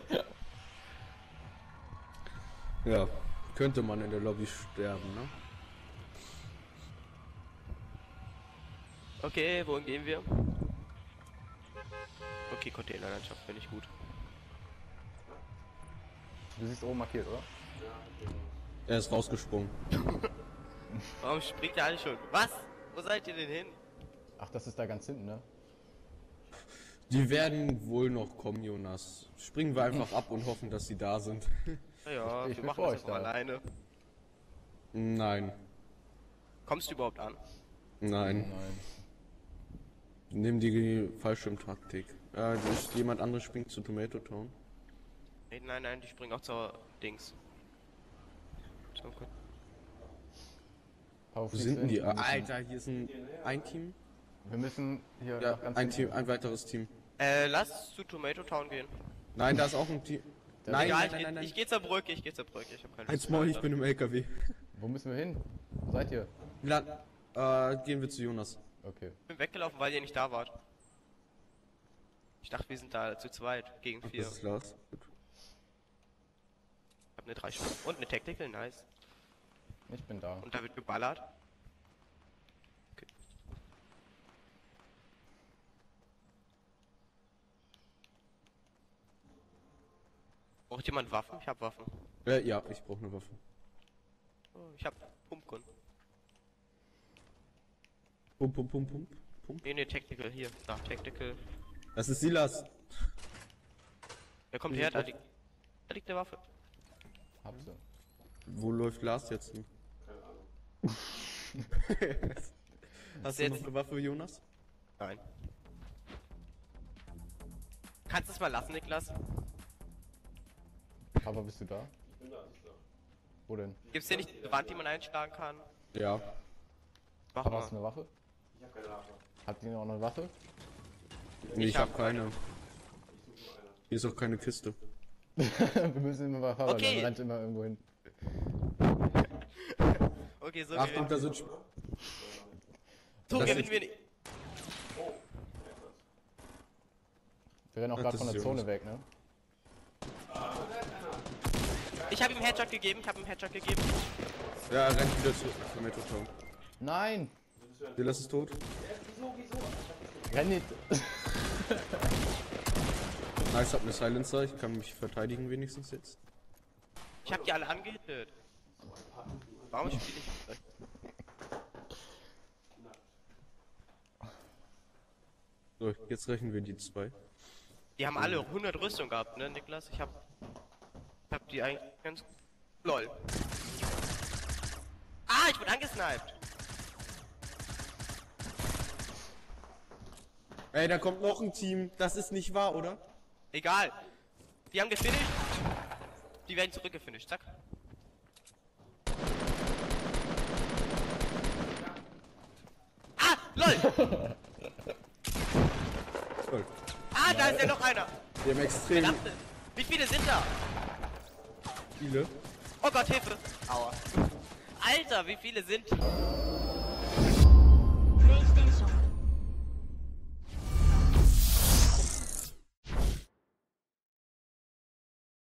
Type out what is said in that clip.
Ja, könnte man in der Lobby sterben, ne? Okay, wohin gehen wir? Okay, Containerlandschaft finde ich gut. Du siehst oben markiert, oder? Er ist rausgesprungen. Warum springt ihr alle schon? Was? Wo seid ihr denn hin? Ach, das ist da ganz hinten, ne? Die werden wohl noch kommen, Jonas. Springen wir einfach ab und hoffen, dass sie da sind. Naja, Ich- wir machen das da. alleine. Nein, Kommst du überhaupt an? nein. Nein. Nimm die Fallschirmtaktik. Äh, ist jemand anderes springt zu Tomato Town. Nein, nein, nein, die springen auch zur Dings. Wo sind denn die? Alter, hier ist ein, ein Team. Wir müssen hier Ja, noch ganz ein Team, ein weiteres Team. Äh, lass zu Tomato Town gehen. Nein, da ist auch ein Team. Nein, Egal, nein, ich, nein, geh- nein, nein. ich geh zur Brücke, ich geh zur Brücke, ich hab keine Ein Lust Small, ich bin im LKW. Wo müssen wir hin? Wo seid ihr? Land, äh, gehen wir zu Jonas. Okay. Ich bin weggelaufen, weil ihr nicht da wart. Ich dachte, wir sind da zu zweit gegen vier. Das ist. Gut. Ich hab eine 3 Stunden. Und eine Tactical, nice. Ich bin da. Und da wird geballert. Braucht jemand Waffen? Ich hab Waffen. Äh, ja, ich brauche eine Waffe. Oh, ich hab Pumpgun. Pump, pump, pump, pump, pump. Nee, nee, Tactical, hier. Da, Tactical. Das ist Silas. Wer kommt her? Da liegt, da liegt eine Waffe. Hab sie. Wo läuft Lars jetzt hin? Hast du Jetzt- noch eine Waffe, Jonas? Nein. Kannst du es mal lassen, Niklas? Aber bist du da? Ich bin da, ich da. Wo denn? Gibt's hier nicht eine Wand, die man einschlagen kann? Ja. Mach Aber hast du mal. eine Waffe? Ich hab keine Waffe. Habt ihr noch eine Waffe? Nee, ich, Ich hab hab keine. Hier ist auch keine Kiste. wir müssen immer bei Fahrrad, Okay. rennt immer irgendwo hin. Okay, so Achtung, da sind... So das gewinnen wir nicht. Wir rennen auch gerade von der Zone weg, ne? Ich habe ihm Headshot gegeben, ich habe ihm Headshot gegeben. Ja, er rennt wieder zurück nach Tomato Town. Nein! Silas ist tot. Renn nicht! Nice, hab eine Silencer. Ich kann mich verteidigen wenigstens jetzt. Ich habe die alle angehittet. Warum spiele ich nicht? So, jetzt rechnen wir die zwei. Die haben alle 100 Rüstung gehabt, ne, Niklas? Ich hab, ich hab die eigentlich ganz... LOL. Ah, ich wurde angesniped. Ey, da kommt noch ein Team. Das ist nicht wahr, oder? Egal. Die haben gefinisht. Die werden zurückgefinisht, zack. Ah, LOL. Ah, da ist ja noch einer. Wir haben extrem Verdammt. Wie viele sind da? Viele. Oh Gott, Hilfe. Aua. Alter, wie viele sind?